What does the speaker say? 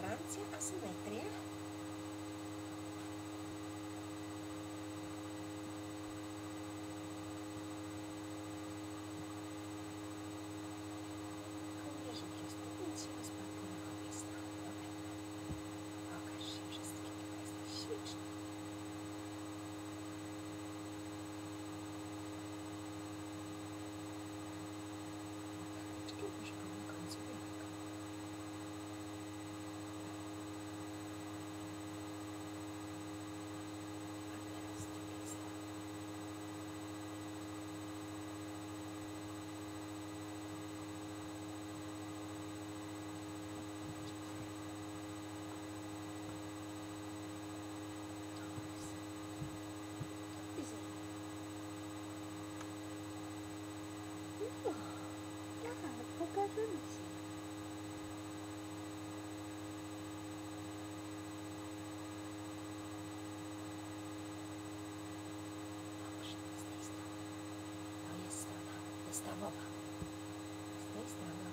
Франция, Франция, аз. останется. А может, с той стороны? Там есть сторона. С той стороны.